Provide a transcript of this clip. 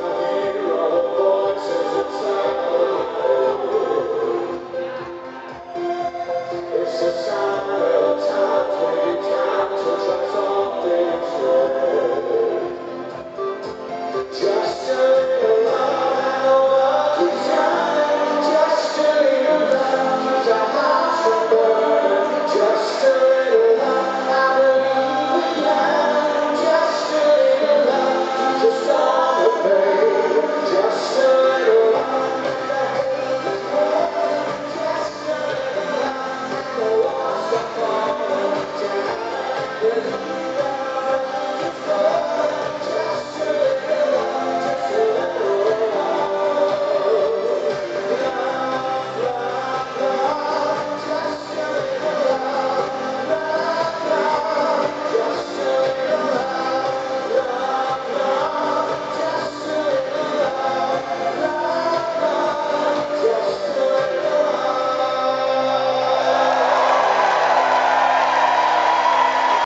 Lord.